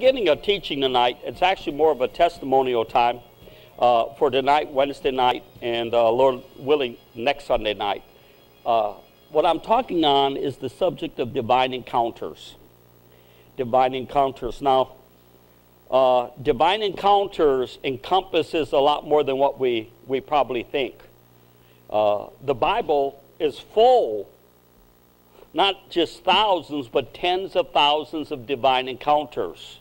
beginning a teaching tonight. It's actually more of a testimonial time uh, for tonight, Wednesday night, and uh, Lord willing, next Sunday night. Uh, what I'm talking on is the subject of divine encounters. Divine encounters. Now, uh, divine encounters encompasses a lot more than what we, we probably think. Uh, the Bible is full, not just thousands, but tens of thousands of divine encounters.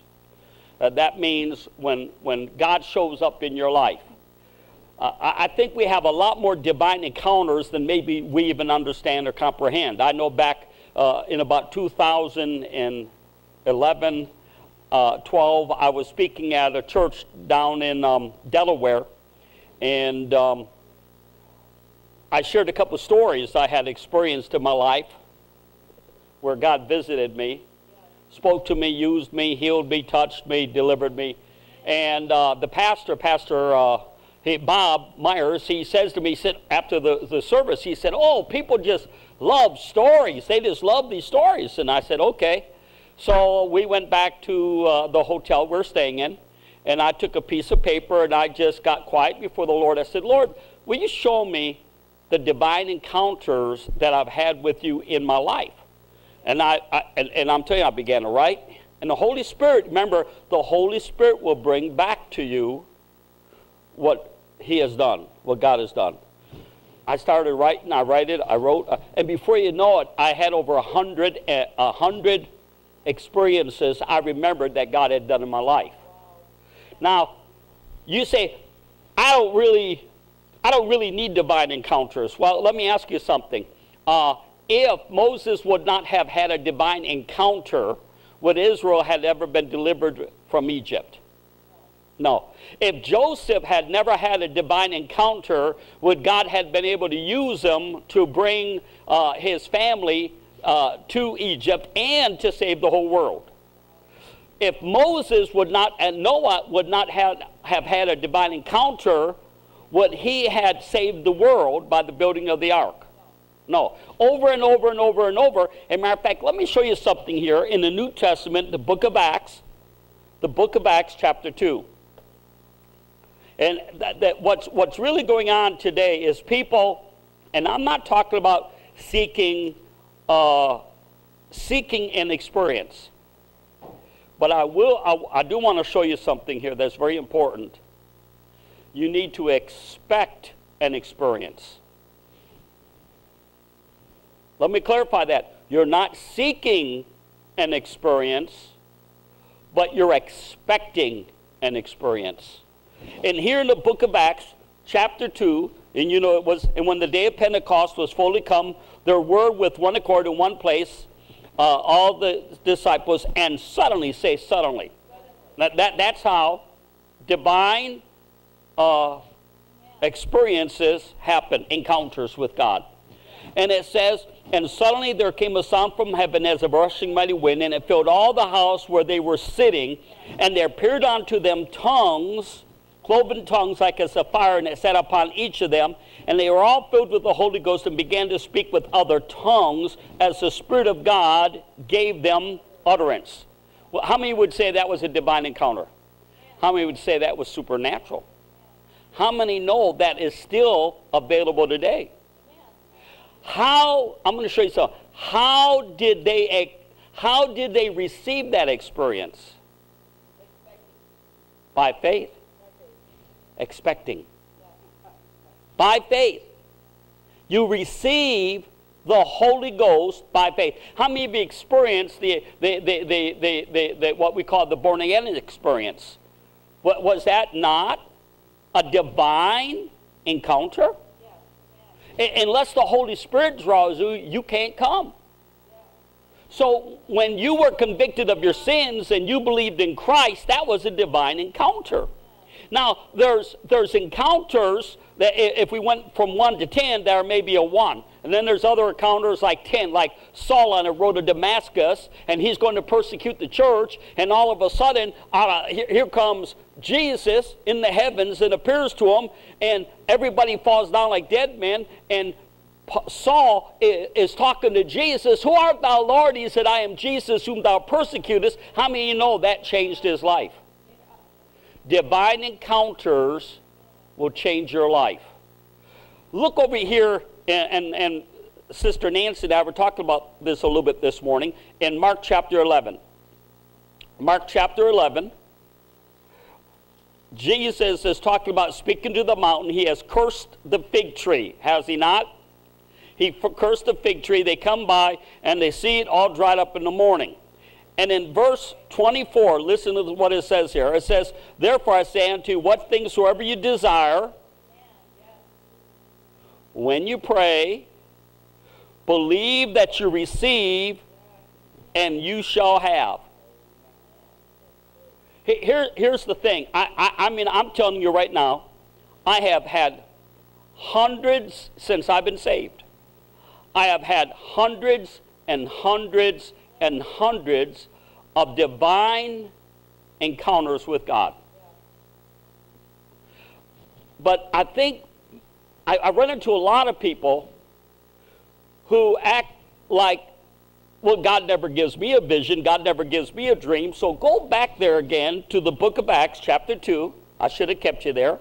Uh, that means when, when God shows up in your life. Uh, I, think we have a lot more divine encounters than maybe we even understand or comprehend. I know back uh, in about 2011, uh, 12, I was speaking at a church down in um, Delaware, and um, I shared a couple of stories I had experienced in my life where God visited me spoke to me, used me, healed me, touched me, delivered me. And uh, the pastor, Pastor uh, he, Bob Myers, he says to me, said, after the, the service, he said, Oh, people just love stories. They just love these stories. And I said, Okay. So we went back to uh, the hotel we're staying in, and I took a piece of paper and I just got quiet before the Lord. I said, Lord, will you show me the divine encounters that I've had with you in my life? And, I, I and, and I'm telling you, I began to write. And the Holy Spirit, remember, the Holy Spirit will bring back to you what He has done, what God has done. I started writing, I write it, I wrote, uh, and before you know it, I had over a hundred, uh, a hundred experiences I remembered that God had done in my life. Now, you say, I don't really, I don't really need divine encounters. Well, let me ask you something. Uh, if Moses would not have had a divine encounter, would Israel had ever been delivered from Egypt? No. If Joseph had never had a divine encounter, would God have been able to use him to bring uh, his family uh, to Egypt and to save the whole world? If Moses would not and Noah would not have, have had a divine encounter, would he had saved the world by the building of the ark? No. Over and over and over and over. A matter of fact, let me show you something here in the New Testament, the book of Acts, the book of Acts, chapter 2. And that, that what's, what's really going on today is people, and I'm not talking about seeking, uh, seeking an experience. But I will, I, I do want to show you something here that's very important. You need to expect an experience. Let me clarify that. You're not seeking an experience, but you're expecting an experience. And here in the book of Acts, chapter 2, and you know it was, and when the day of Pentecost was fully come, there were with one accord in one place uh, all the disciples, and suddenly, say suddenly. That, that, that's how divine uh, experiences happen, encounters with God. And it says, and suddenly there came a sound from heaven as a rushing mighty wind, and it filled all the house where they were sitting. And there appeared unto them tongues, cloven tongues like as a fire, and it sat upon each of them. And they were all filled with the Holy Ghost and began to speak with other tongues as the Spirit of God gave them utterance. Well, how many would say that was a divine encounter? How many would say that was supernatural? How many know that is still available today? How, I'm going to show you something. How did they, how did they receive that experience? By faith. Expecting. By faith. You receive the Holy Ghost by faith. How many of you experienced the, the, the, the, the, the, the what we call the born again experience? What, was that not a divine encounter? Unless the Holy Spirit draws you, you can't come. So when you were convicted of your sins and you believed in Christ, that was a divine encounter. Now, there's, there's encounters that if we went from 1 to 10, there may be a 1. And then there's other encounters like 10, like Saul on the road to Damascus, and he's going to persecute the church, and all of a sudden, uh, here, comes Jesus in the heavens and appears to him, and everybody falls down like dead men, and Saul is talking to Jesus, Who art thou, Lord? He said, I am Jesus, whom thou persecutest. How many of you know that changed his life? Divine encounters will change your life. Look over here, and, and, and Sister Nancy and I were talking about this a little bit this morning in Mark chapter 11. Mark chapter 11. Jesus is talking about speaking to the mountain. He has cursed the fig tree, has he not? He cursed the fig tree. They come by and they see it all dried up in the morning. And in verse 24, listen to what it says here. It says, Therefore I say unto you, what things soever you desire, when you pray, believe that you receive, and you shall have. Here, here's the thing. I, I, I mean, I'm telling you right now, I have had hundreds since I've been saved. I have had hundreds and hundreds and hundreds of divine encounters with God. But I think I, I run into a lot of people who act like, well, God never gives me a vision, God never gives me a dream. So go back there again to the book of Acts, chapter 2. I should have kept you there.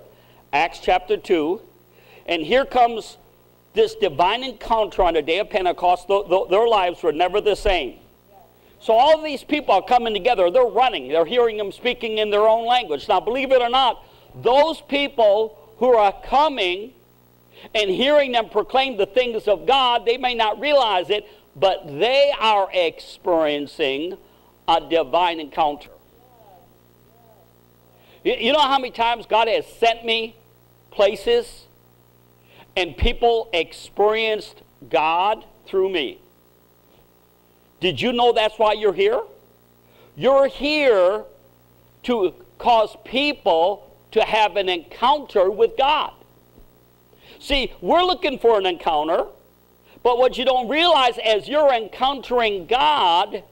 Acts chapter 2. And here comes this divine encounter on the day of Pentecost. Their lives were never the same. So all these people are coming together. They're running. They're hearing them speaking in their own language. Now, believe it or not, those people who are coming and hearing them proclaim the things of God, they may not realize it, but they are experiencing a divine encounter. You know how many times God has sent me places and people experienced God through me? Did you know that's why you're here? You're here to cause people to have an encounter with God. See, we're looking for an encounter, but what you don't realize as you're encountering God,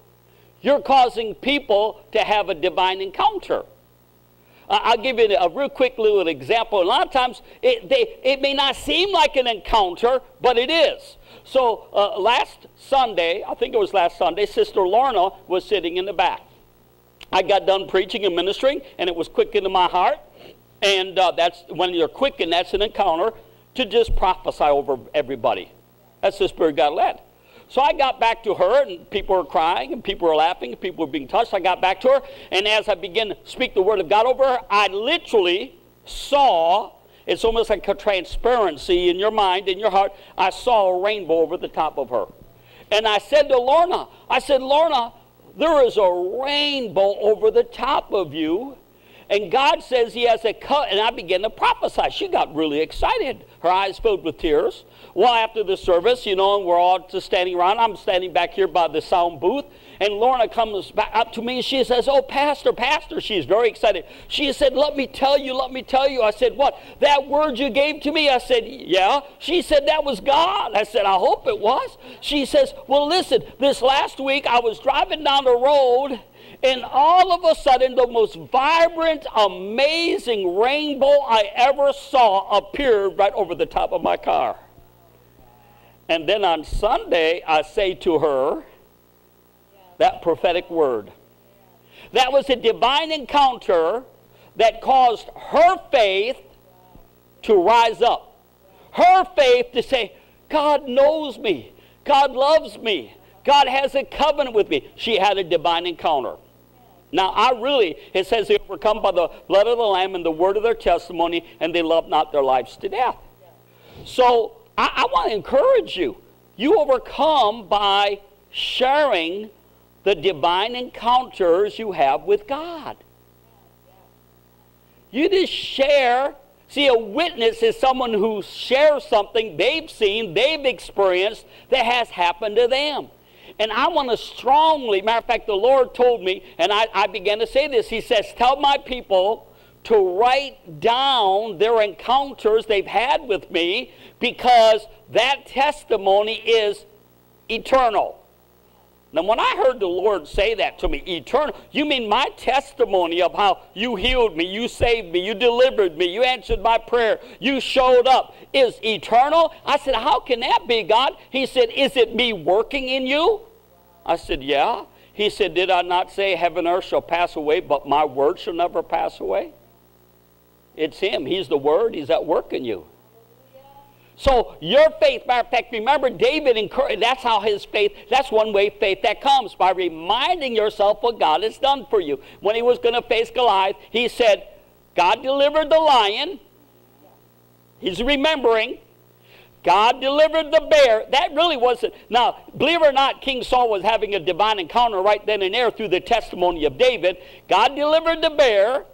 you're causing people to have a divine encounter. I'll give you a real quick little example. A lot of times it, they, it may not seem like an encounter, but it is. So uh, last Sunday, I think it was last Sunday, Sister Lorna was sitting in the back. I got done preaching and ministering, and it was quick into my heart. And uh, that's when you're quick, and that's an encounter to just prophesy over everybody. That's the Spirit God led. So I got back to her, and people were crying, and people were laughing, and people were being touched. I got back to her, and as I began to speak the word of God over her, I literally saw it's almost like a transparency in your mind, in your heart. I saw a rainbow over the top of her. And I said to Lorna, I said, Lorna, there is a rainbow over the top of you. And God says He has a cut. And I began to prophesy. She got really excited. Her eyes filled with tears. Well, after the service, you know, and we're all just standing around. I'm standing back here by the sound booth. And Lorna comes back up to me and she says, Oh, Pastor, Pastor. She's very excited. She said, Let me tell you, let me tell you. I said, What? That word you gave to me? I said, Yeah. She said, That was God. I said, I hope it was. She says, Well, listen, this last week I was driving down the road and all of a sudden, the most vibrant, amazing rainbow I ever saw appeared right over the top of my car. And then on Sunday, I say to her that prophetic word. That was a divine encounter that caused her faith to rise up. Her faith to say, God knows me. God loves me. God has a covenant with me. She had a divine encounter. Now, I really, it says they overcome by the blood of the Lamb and the word of their testimony, and they love not their lives to death. So, I, I want to encourage you. You overcome by sharing the divine encounters you have with God. You just share. See, a witness is someone who shares something they've seen, they've experienced, that has happened to them. And I want to strongly, matter of fact, the Lord told me, and I, I began to say this. He says, Tell my people to write down their encounters they've had with me because that testimony is eternal. Now, when I heard the Lord say that to me, eternal, you mean my testimony of how you healed me, you saved me, you delivered me, you answered my prayer, you showed up is eternal? I said, How can that be, God? He said, Is it me working in you? I said, Yeah. He said, Did I not say heaven and earth shall pass away, but my word shall never pass away? It's Him. He's the Word. He's at work in you. So your faith, matter of fact, remember David encouraged, that's how his faith, that's one way faith that comes, by reminding yourself what God has done for you. When he was going to face Goliath, he said, God delivered the lion. He's remembering. God delivered the bear. That really wasn't. Now, believe it or not, King Saul was having a divine encounter right then and there through the testimony of David. God delivered the bear,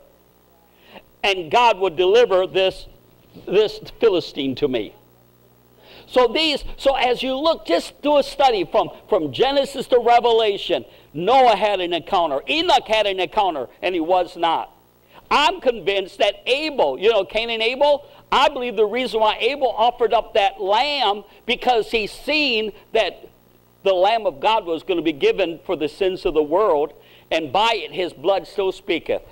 and God would deliver this, this Philistine to me. So these, so as you look, just do a study from, from Genesis to Revelation. Noah had an encounter. Enoch had an encounter, and he was not. I'm convinced that Abel, you know, Cain and Abel, I believe the reason why Abel offered up that lamb because he seen that the Lamb of God was going to be given for the sins of the world, and by it his blood still speaketh.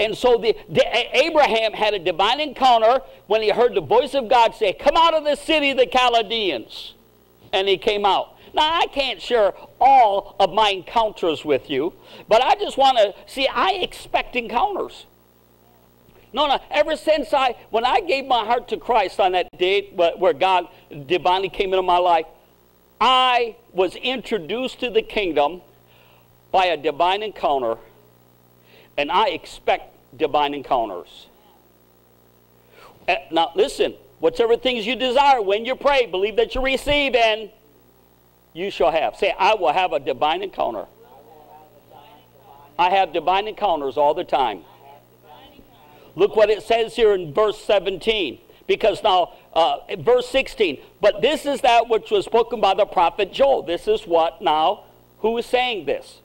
And so the, the, Abraham had a divine encounter when he heard the voice of God say, Come out of the city of the Chaldeans. And he came out. Now, I can't share all of my encounters with you, but I just want to see, I expect encounters. No, no, ever since I, when I gave my heart to Christ on that day where God divinely came into my life, I was introduced to the kingdom by a divine encounter and I expect divine encounters. Uh, now, listen, whatever things you desire, when you pray, believe that you receive, and you shall have. Say, I will have a divine encounter. I have divine encounters all the time. Look what it says here in verse 17. Because now, uh, verse 16, but this is that which was spoken by the prophet Joel. This is what now, who is saying this?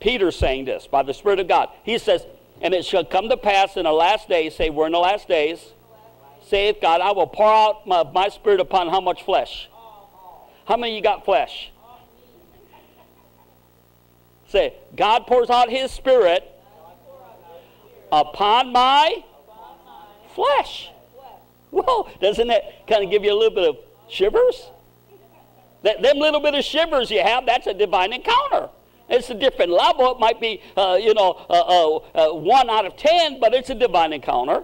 Peter saying this by the Spirit of God. He says, And it shall come to pass in the last days, say, We're in the last days, saith God, I will pour out my, my Spirit upon how much flesh? How many you got flesh? Say, God pours out His Spirit upon my flesh. Well, doesn't that kind of give you a little bit of shivers? That them little bit of shivers you have, that's a divine encounter. It's a different level. It might be, uh, you know, uh, uh, uh, one out of ten, but it's a divine encounter.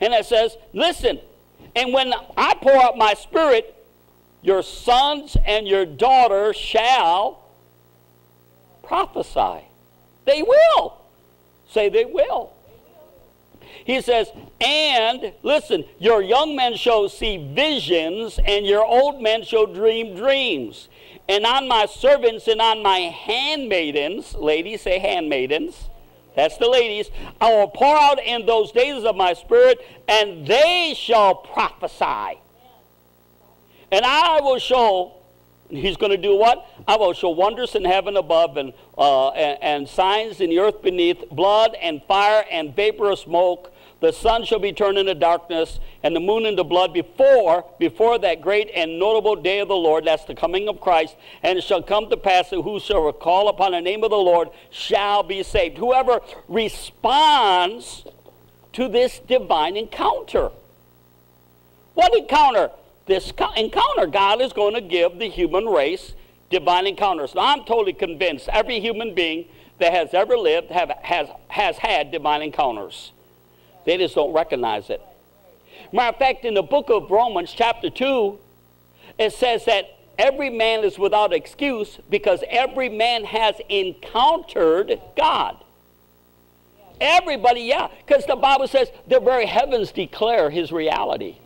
And it says, listen, and when I pour out my spirit, your sons and your daughters shall prophesy. They will. Say they will. He says, and listen, your young men shall see visions, and your old men shall dream dreams and on my servants and on my handmaidens, ladies say handmaidens, that's the ladies, I will pour out in those days of my spirit, and they shall prophesy. And I will show, he's going to do what? I will show wonders in heaven above and, uh, and, and signs in the earth beneath, blood and fire and vapor of smoke the sun shall be turned into darkness and the moon into blood before before that great and notable day of the lord that's the coming of christ and it shall come to pass that whosoever call upon the name of the lord shall be saved. Whoever responds to this divine encounter. What encounter? This encounter. God is going to give the human race divine encounters. Now i'm totally convinced every human being that has ever lived have, has, has had divine encounters they just don't recognize it. Matter of fact, in the book of Romans, chapter 2, it says that every man is without excuse because every man has encountered God. Everybody, yeah, because the Bible says the very heavens declare his reality.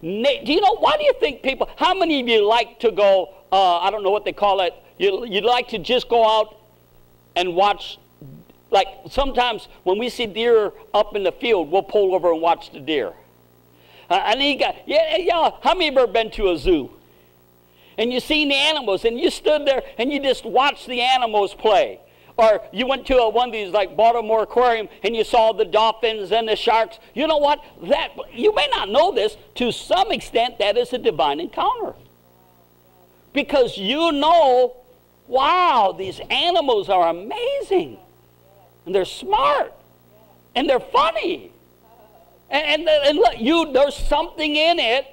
Do you know, why do you think people, how many of you like to go, uh, I don't know what they call it, you, you'd like to just go out and watch like sometimes when we see deer up in the field, we'll pull over and watch the deer. Uh, and he got, yeah, yeah, how many of you ever been to a zoo? And you seen the animals and you stood there and you just watched the animals play. Or you went to a, one of these like Baltimore Aquarium and you saw the dolphins and the sharks. You know what? That you may not know this. To some extent, that is a divine encounter. because you know, wow, these animals are amazing. And they're smart. And they're funny. And, and, and look, you, there's something in it.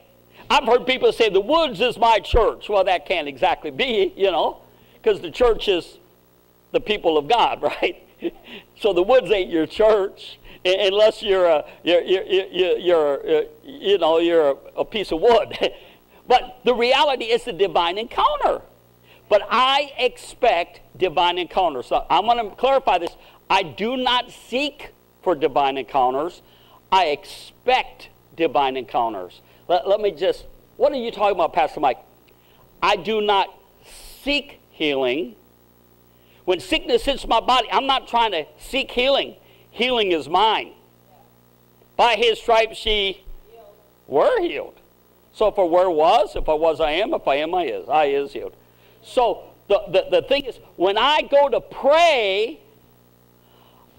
I've heard people say the woods is my church. Well, that can't exactly be, you know, because the church is the people of God, right? so the woods ain't your church unless you're a, you're, you're, you're, you know, you're a piece of wood. but the reality is the divine encounter. But I expect divine encounters. So I'm going to clarify this. I do not seek for divine encounters. I expect divine encounters. Let, let me just, what are you talking about, Pastor Mike? I do not seek healing. When sickness hits my body, I'm not trying to seek healing. Healing is mine. By his stripes she were healed. So if I were was, if I was I am, if I am I is. I is healed. So the, the, the thing is, when I go to pray,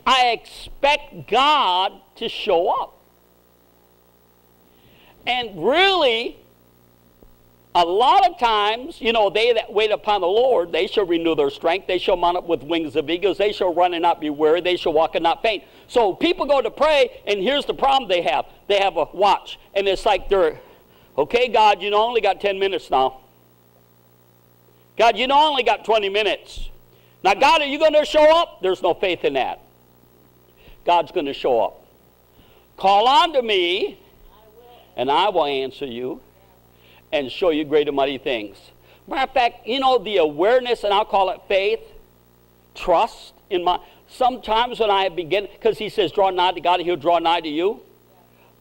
I expect God to show up. And really, a lot of times, you know, they that wait upon the Lord, they shall renew their strength. They shall mount up with wings of eagles. They shall run and not be weary. They shall walk and not faint. So people go to pray, and here's the problem they have. They have a watch. And it's like they're, okay, God, you know, only got 10 minutes now. God, you know, only got 20 minutes. Now, God, are you going to show up? There's no faith in that. God's going to show up. Call on to me, and I will answer you and show you great and mighty things. Matter of fact, you know, the awareness, and I'll call it faith, trust in my. Sometimes when I begin, because he says, draw nigh to God, and he'll draw nigh to you.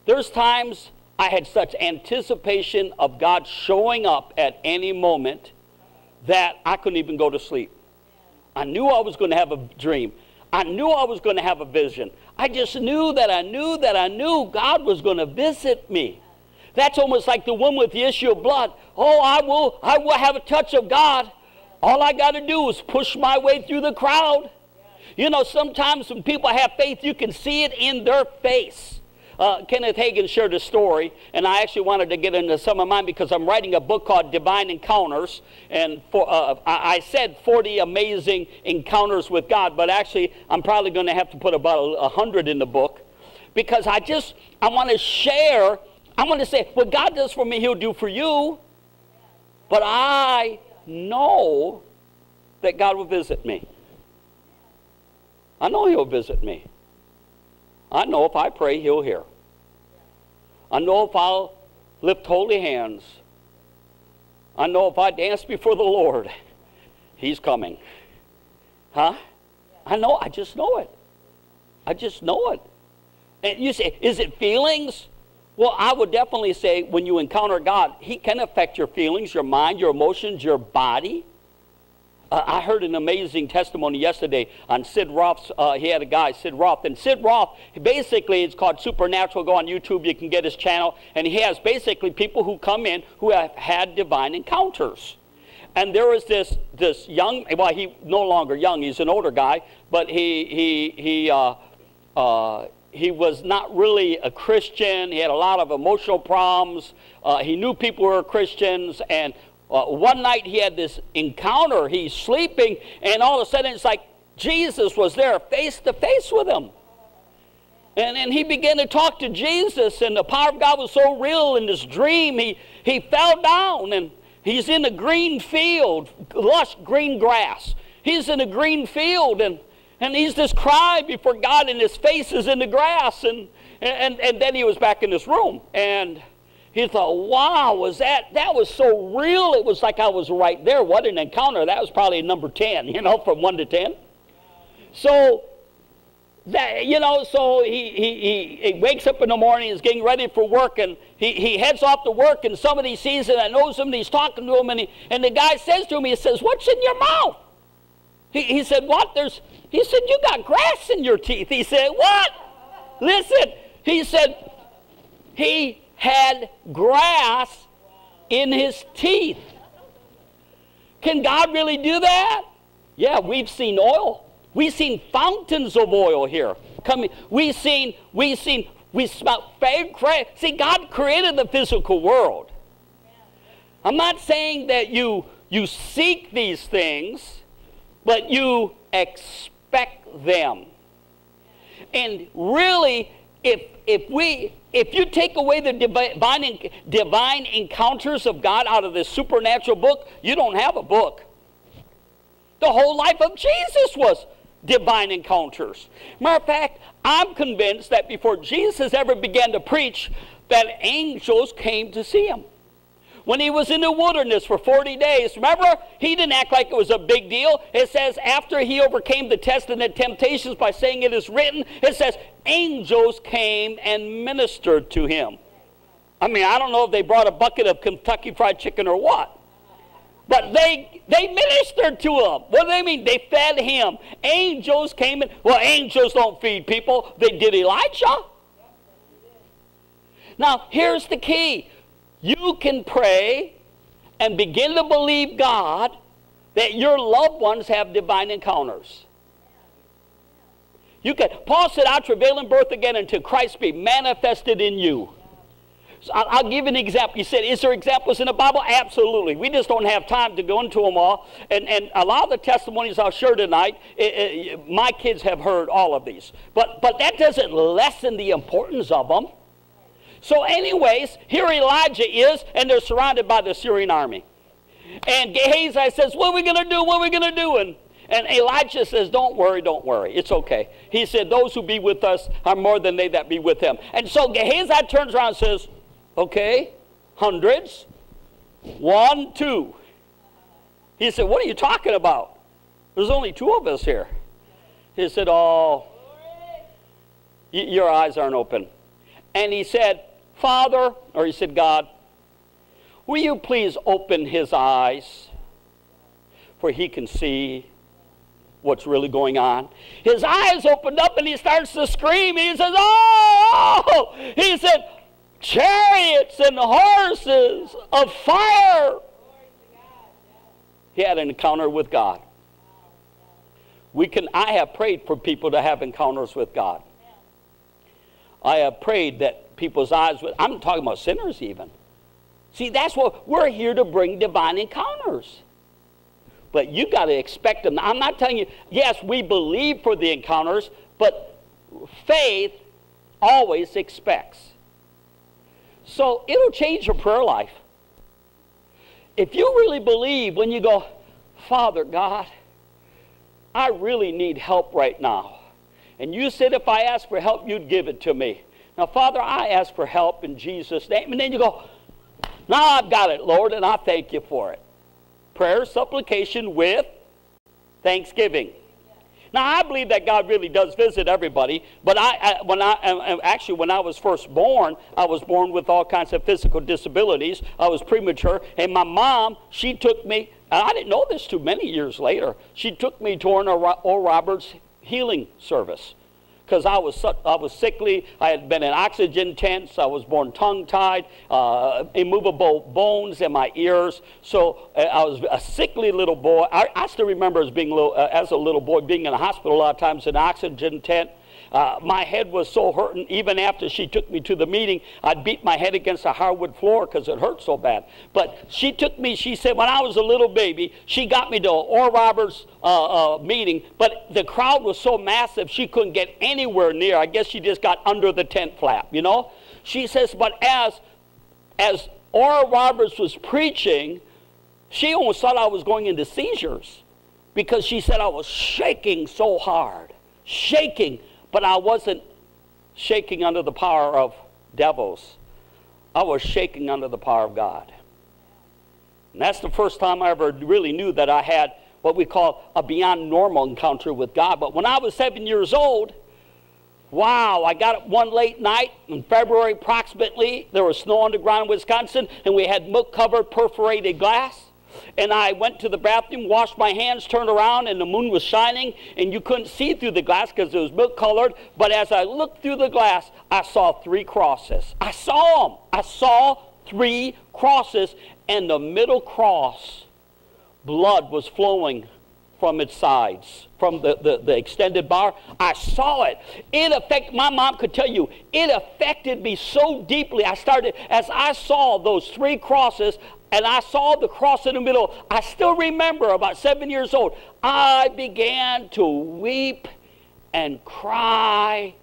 There's times I had such anticipation of God showing up at any moment that I couldn't even go to sleep. I knew I was going to have a dream. I knew I was going to have a vision. I just knew that I knew that I knew God was going to visit me. That's almost like the woman with the issue of blood. Oh, I will, I will have a touch of God. All I got to do is push my way through the crowd. You know, sometimes when people have faith, you can see it in their face. Uh, Kenneth Hagin shared a story, and I actually wanted to get into some of mine because I'm writing a book called Divine Encounters. And for, uh, I said 40 amazing encounters with God, but actually, I'm probably going to have to put about 100 in the book because I just I want to share I want to say, what God does for me, He'll do for you. But I know that God will visit me. I know He'll visit me. I know if I pray, He'll hear. I know if I'll lift holy hands. I know if I dance before the Lord, He's coming. Huh? I know, I just know it. I just know it. And you say, is it feelings? Well, I would definitely say when you encounter God, He can affect your feelings, your mind, your emotions, your body. I heard an amazing testimony yesterday on Sid Roth's. Uh, he had a guy, Sid Roth, and Sid Roth basically it's called Supernatural. Go on YouTube, you can get his channel, and he has basically people who come in who have had divine encounters. And there was this this young, well, he no longer young, he's an older guy, but he he he. Uh, uh he was not really a Christian. He had a lot of emotional problems. Uh, he knew people were Christians. And uh, one night he had this encounter. He's sleeping, and all of a sudden it's like Jesus was there face to face with him. And, and he began to talk to Jesus, and the power of God was so real in this dream. He, he fell down, and he's in a green field, lush green grass. He's in a green field, and and he's just crying before God, and his face is in the grass. And, and, and then he was back in this room. And he thought, wow, was that, that was so real. It was like I was right there. What an encounter. That was probably number 10, you know, from 1 to 10. So, that, you know, so he, he, he, he wakes up in the morning, he's getting ready for work, and he, he heads off to work, and somebody sees him and knows him, and he's talking to him, and, he, and the guy says to him, he says, what's in your mouth? He, he said, what? There's, he said, You got grass in your teeth. He said, What? Listen, he said, He had grass in his teeth. Can God really do that? Yeah, we've seen oil. We've seen fountains of oil here coming. We've seen, we've seen, we smell. See, God created the physical world. I'm not saying that you You seek these things, but you expect them. And really, if, if we if you take away the divine, divine encounters of God out of this supernatural book, you don't have a book. The whole life of Jesus was divine encounters. Matter of fact, I'm convinced that before Jesus ever began to preach, that angels came to see him when he was in the wilderness for 40 days. Remember, he didn't act like it was a big deal. It says, after he overcame the test and the temptations by saying it is written, it says, angels came and ministered to him. I mean, I don't know if they brought a bucket of Kentucky Fried Chicken or what. But they they ministered to him. What do they mean? They fed him. Angels came in. Well, angels don't feed people. They did Elijah. Now, here's the key you can pray and begin to believe God that your loved ones have divine encounters. You can. Paul said, "I travail in birth again until Christ be manifested in you." So I'll, give an example. You said, "Is there examples in the Bible?" Absolutely. We just don't have time to go into them all. And and a lot of the testimonies I'll share tonight, it, it, my kids have heard all of these. But but that doesn't lessen the importance of them. So, anyways, here Elijah is, and they're surrounded by the Syrian army. And Gehazi says, What are we going to do? What are we going to do? And, and Elijah says, Don't worry, don't worry. It's okay. He said, Those who be with us are more than they that be with him. And so Gehazi turns around and says, Okay, hundreds. One, two. He said, What are you talking about? There's only two of us here. He said, Oh, your eyes aren't open. And he said, Father, or he said, God, will you please open his eyes for he can see what's really going on? His eyes opened up and he starts to scream. He says, Oh! He said, Chariots and horses of fire. He had an encounter with God. We can, I have prayed for people to have encounters with God. I have prayed that people's eyes with. I'm talking about sinners even. See, that's what we're here to bring divine encounters. But you got to expect them. I'm not telling you, yes, we believe for the encounters, but faith always expects. So it'll change your prayer life. If you really believe when you go, Father God, I really need help right now. And you said if I ask for help, you'd give it to me. Now, Father, I ask for help in Jesus' name. And then you go, now I've got it, Lord, and I thank you for it. Prayer, supplication with thanksgiving. Now, I believe that God really does visit everybody, but I, I, when I actually when I was first born, I was born with all kinds of physical disabilities. I was premature, and my mom, she took me, and I didn't know this too many years later. She took me to an Oral Roberts healing service because I was, I was sickly. I had been in oxygen tents. I was born tongue tied, uh, immovable bones in my ears. So uh, I was a sickly little boy. I, I still remember as, being little, uh, as a little boy being in a hospital a lot of times in an oxygen tent. Uh, my head was so hurting, even after she took me to the meeting, I'd beat my head against the hardwood floor because it hurt so bad. But she took me, she said, when I was a little baby, she got me to Oral Roberts uh, uh, meeting, but the crowd was so massive she couldn't get anywhere near. I guess she just got under the tent flap, you know? She says, but as, as Oral Roberts was preaching, she almost thought I was going into seizures because she said I was shaking so hard, shaking but I wasn't shaking under the power of devils. I was shaking under the power of God. And that's the first time I ever really knew that I had what we call a beyond normal encounter with God. But when I was seven years old, wow, I got up one late night in February approximately. There was snow on the ground in Wisconsin, and we had milk covered perforated glass and I went to the bathroom, washed my hands, turned around, and the moon was shining, and you couldn't see through the glass because it was milk colored. But as I looked through the glass, I saw three crosses. I saw them. I saw three crosses, and the middle cross, blood was flowing from its sides, from the, the, the, extended bar. I saw it. It affected, my mom could tell you, it affected me so deeply. I started, as I saw those three crosses, and I saw the cross in the middle, I still remember about seven years old, I began to weep and cry,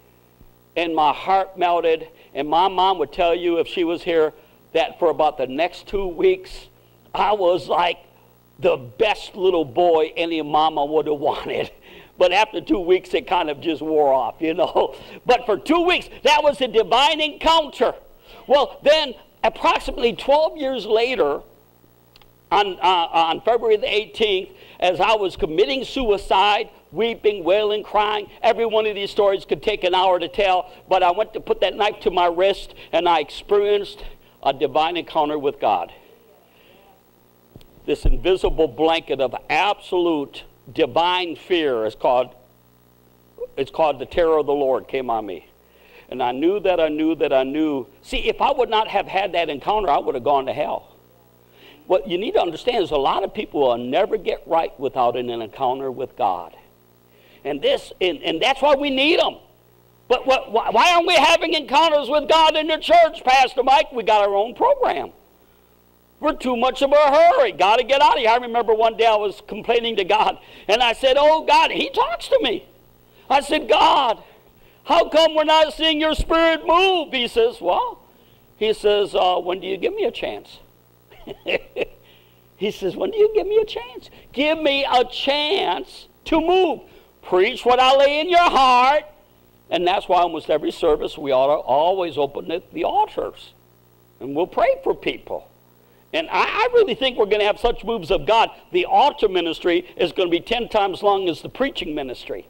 and my heart melted. And my mom would tell you if she was here that for about the next two weeks, I was like the best little boy any mama would have wanted. But after two weeks, it kind of just wore off, you know. But for two weeks, that was a divine encounter. Well, then, approximately 12 years later, on, uh, on February the 18th, as I was committing suicide, weeping, wailing, crying. Every one of these stories could take an hour to tell, but I went to put that knife to my wrist and I experienced a divine encounter with God. This invisible blanket of absolute divine fear is called it's called the terror of the Lord came on me. And I knew that I knew that I knew. See, if I would not have had that encounter, I would have gone to hell. What you need to understand is a lot of people will never get right without an encounter with God. And this, and, and that's why we need them. But what, why aren't we having encounters with God in the church, Pastor Mike? We got our own program. We're too much of a hurry. Got to get out of here. I remember one day I was complaining to God, and I said, Oh, God, He talks to me. I said, God, how come we're not seeing your spirit move? He says, Well, He says, uh, When do you give me a chance? he says, When do you give me a chance? Give me a chance to move. Preach what I lay in your heart. And that's why almost every service we ought to always open at the altars. And we'll pray for people. And I, I really think we're going to have such moves of God. The altar ministry is going to be 10 times long as the preaching ministry.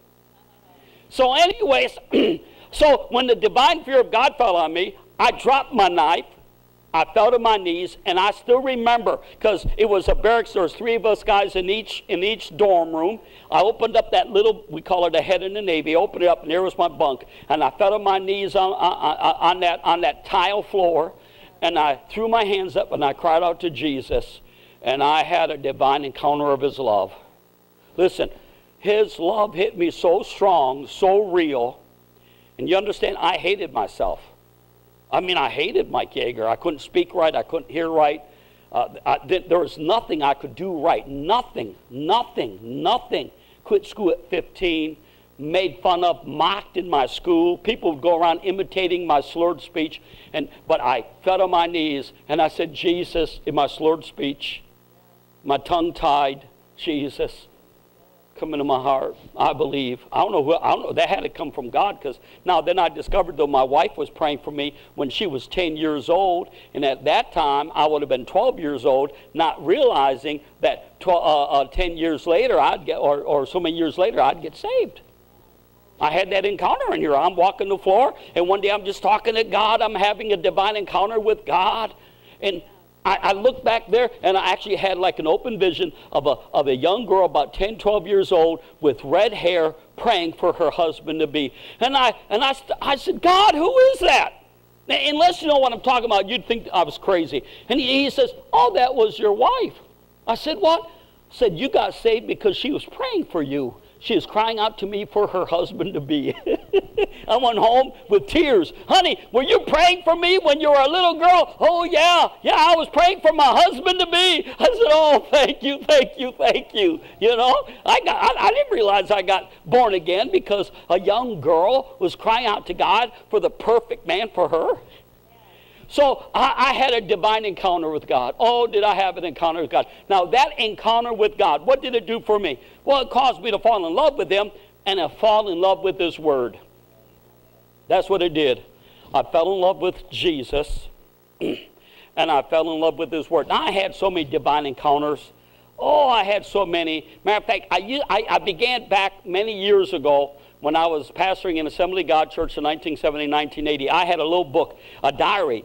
So, anyways, so when the divine fear of God fell on me, I dropped my knife. I fell to my knees, and I still remember because it was a barracks. There was three of us guys in each in each dorm room. I opened up that little, we call it a head in the Navy. Opened it up, and there was my bunk. And I fell to my knees on, on, on that on that tile floor, and I threw my hands up and I cried out to Jesus, and I had a divine encounter of His love. Listen, His love hit me so strong, so real, and you understand, I hated myself. I mean, I hated Mike Yeager. I couldn't speak right, I couldn't hear right. Uh, I, there was nothing I could do right. Nothing, nothing, nothing. Quit school at 15 made fun of, mocked in my school. People would go around imitating my slurred speech. And, but I fell on my knees and I said, Jesus, in my slurred speech, my tongue tied, Jesus, come into my heart. I believe. I don't know who, I don't know. That had to come from God because now then I discovered though my wife was praying for me when she was 10 years old. And at that time, I would have been 12 years old, not realizing that 12, uh, uh, 10 years later, I'd get, or, or so many years later, I'd get saved. I had that encounter in here. I'm walking the floor, and one day I'm just talking to God. I'm having a divine encounter with God. And I, I looked back there, and I actually had like an open vision of a, of a young girl about 10, 12 years old with red hair praying for her husband to be. And I, and I, I said, God, who is that? Unless you know what I'm talking about, you'd think I was crazy. And he, he says, Oh, that was your wife. I said, What? I said, You got saved because she was praying for you. She is crying out to me for her husband to be. I went home with tears. Honey, were you praying for me when you were a little girl? Oh, yeah. Yeah, I was praying for my husband to be. I said, Oh, thank you, thank you, thank you. You know, I, got, I, I didn't realize I got born again because a young girl was crying out to God for the perfect man for her. So I, I, had a divine encounter with God. Oh, did I have an encounter with God? Now, that encounter with God, what did it do for me? Well, it caused me to fall in love with Him and to fall in love with His Word. That's what it did. I fell in love with Jesus and I fell in love with His Word. Now, I had so many divine encounters. Oh, I had so many. Matter of fact, I, I, I began back many years ago when I was pastoring an Assembly God church in 1970, 1980, I had a little book, a diary,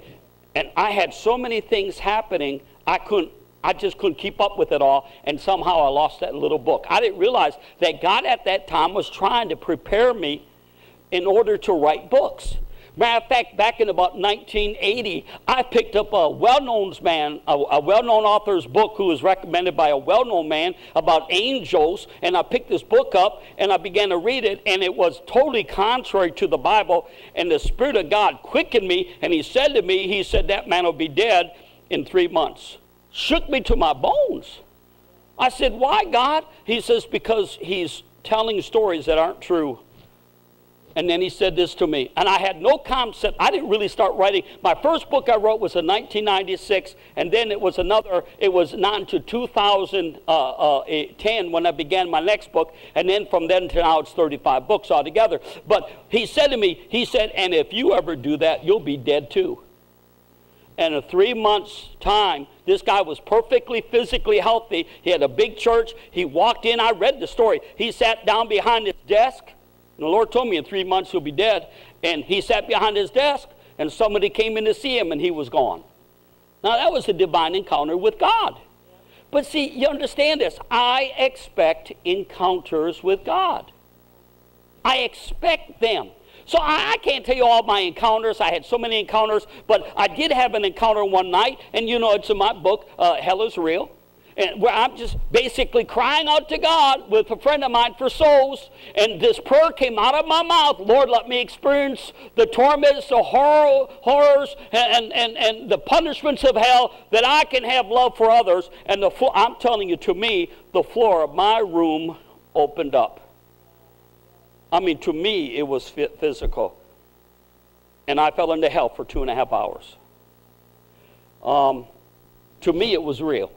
and I had so many things happening, I couldn't I just couldn't keep up with it all, and somehow I lost that little book. I didn't realize that God at that time was trying to prepare me in order to write books. Matter of fact, back in about 1980, I picked up a well-known man, a, a well-known author's book who was recommended by a well-known man about angels, and I picked this book up and I began to read it, and it was totally contrary to the Bible. And the Spirit of God quickened me, and He said to me, He said that man will be dead in three months. shook me to my bones. I said, Why, God? He says, Because he's telling stories that aren't true. And then he said this to me. And I had no concept. I didn't really start writing. My first book I wrote was in 1996. And then it was another, it was not until 2010 uh, uh, when I began my next book. And then from then to now, it's 35 books altogether. But he said to me, he said, and if you ever do that, you'll be dead too. And in three months' time, this guy was perfectly physically healthy. He had a big church. He walked in. I read the story. He sat down behind his desk and the Lord told me in three months he'll be dead. And he sat behind his desk, and somebody came in to see him, and he was gone. Now, that was a divine encounter with God. But see, you understand this. I expect encounters with God. I expect them. So I, I, can't tell you all my encounters. I had so many encounters, but I did have an encounter one night, and you know it's in my book, uh, Hell is Real and where I'm just basically crying out to God with a friend of mine for souls. And this prayer came out of my mouth Lord, let me experience the torments, the horror, horrors, and, and, and the punishments of hell that I can have love for others. And the I'm telling you, to me, the floor of my room opened up. I mean, to me, it was physical. And I fell into hell for two and a half hours. Um, to me, it was real.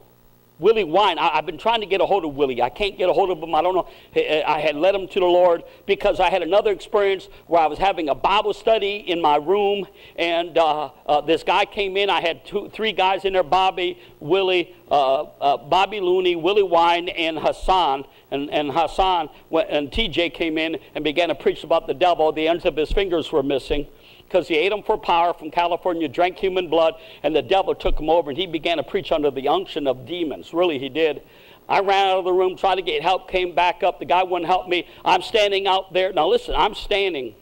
Willie Wine, I, have been trying to get a hold of Willie. I can't get a hold of him. I don't know. I had led him to the Lord because I had another experience where I was having a Bible study in my room, and uh, uh, this guy came in. I had two, three guys in there Bobby, Willie, uh, uh Bobby Looney, Willie Wine, and Hassan. And, and Hassan and TJ came in and began to preach about the devil. The ends of his fingers were missing because he ate them for power from California, drank human blood, and the devil took him over, and he began to preach under the unction of demons. Really, he did. I ran out of the room, tried to get help, came back up. The guy wouldn't help me. I'm standing out there. Now, listen, I'm standing.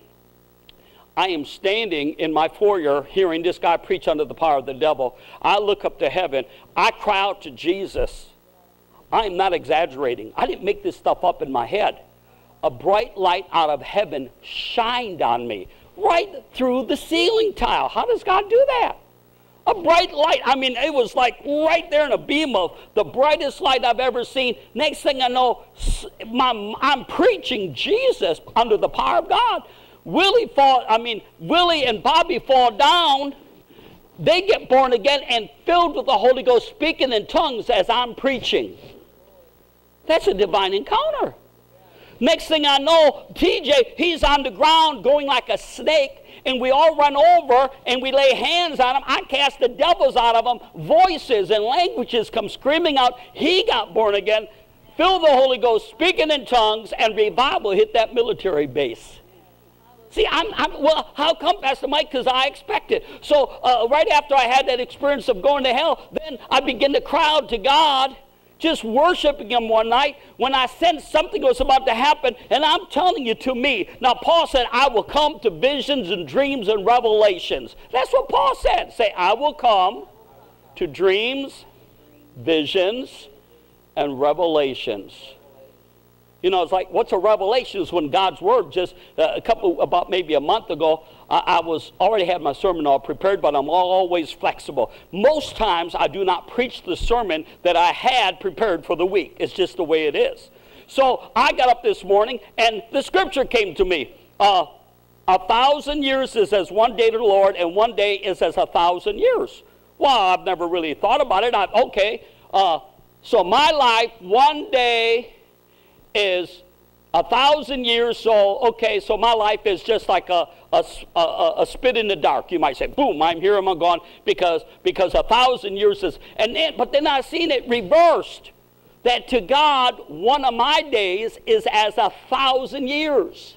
I am standing in my foyer hearing this guy preach under the power of the devil. I look up to heaven. I cry out to Jesus. I am not exaggerating. I didn't make this stuff up in my head. A bright light out of heaven shined on me right through the ceiling tile. How does God do that? A bright light. I mean, it was like right there in a beam of the brightest light I've ever seen. Next thing I know, my, I'm preaching Jesus under the power of God. Willie fall, I mean, Willie and Bobby fall down. They get born again and filled with the Holy Ghost, speaking in tongues as I'm preaching. That's a divine encounter. Next thing I know, TJ, he's on the ground going like a snake, and we all run over and we lay hands on him. I cast the devils out of him. Voices and languages come screaming out. He got born again, filled the Holy Ghost, speaking in tongues, and revival hit that military base. See, I'm, I'm, well, how come, Pastor Mike? Because I expected. It. So, uh, right after I had that experience of going to hell, then I begin to cry out to God just worshiping him one night when I sensed something was about to happen. And I'm telling you to me. Now, Paul said, I will come to visions and dreams and revelations. That's what Paul said. Say, I will come to dreams, visions, and revelations. You know, it's like, what's a revelation? Is when God's word just uh, a couple, about maybe a month ago, I, I, was already had my sermon all prepared, but I'm always flexible. Most times I do not preach the sermon that I had prepared for the week. It's just the way it is. So I got up this morning and the scripture came to me. Uh, a thousand years is as one day to the Lord, and one day is as a thousand years. Well, I've never really thought about it. I, okay, uh, so my life, one day is a thousand years, so okay, so my life is just like a, a, a, a, spit in the dark. You might say, boom, I'm here, I'm gone, because, because a thousand years is, and then, but then I've seen it reversed, that to God, one of my days is as a thousand years.